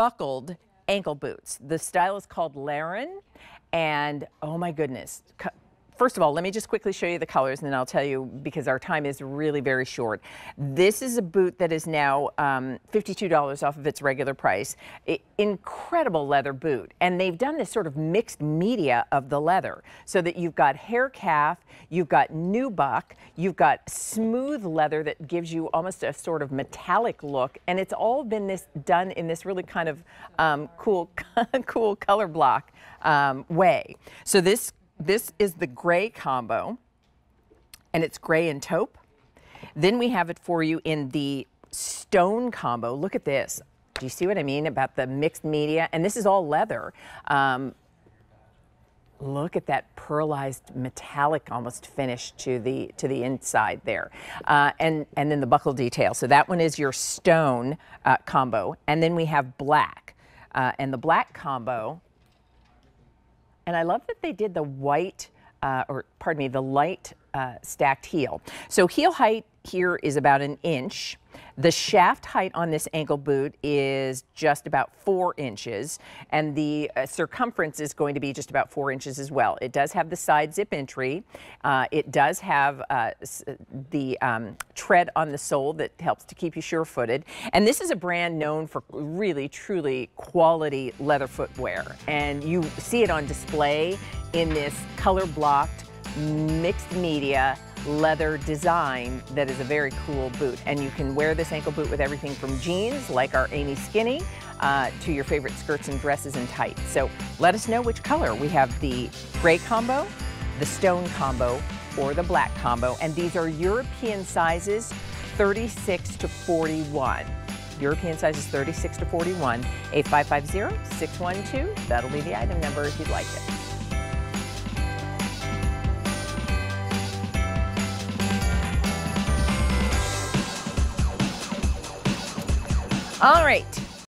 buckled ankle boots. The style is called Laran, and oh my goodness, First of all, let me just quickly show you the colors and then I'll tell you because our time is really very short. This is a boot that is now um, $52 off of its regular price. It, incredible leather boot. And they've done this sort of mixed media of the leather so that you've got hair calf, you've got nubuck, you've got smooth leather that gives you almost a sort of metallic look. And it's all been this done in this really kind of um, cool, cool color block um, way. So this this is the gray combo, and it's gray and taupe. Then we have it for you in the stone combo. Look at this. Do you see what I mean about the mixed media? And this is all leather. Um, look at that pearlized metallic almost finish to the to the inside there uh, and and then the buckle detail so that one is your stone uh, combo and then we have black uh, and the black combo and I love that they did the white, uh, or pardon me, the light uh, stacked heel. So heel height here is about an inch. The shaft height on this ankle boot is just about four inches, and the uh, circumference is going to be just about four inches as well. It does have the side zip entry. Uh, it does have uh, the um, tread on the sole that helps to keep you sure-footed. And this is a brand known for really, truly quality leather footwear. And you see it on display in this color-blocked mixed media leather design that is a very cool boot. And you can wear this ankle boot with everything from jeans, like our Amy Skinny, uh, to your favorite skirts and dresses and tights. So let us know which color. We have the gray combo, the stone combo, or the black combo. And these are European sizes 36 to 41. European sizes 36 to 41. 8550-612. That'll be the item number if you'd like it. All right.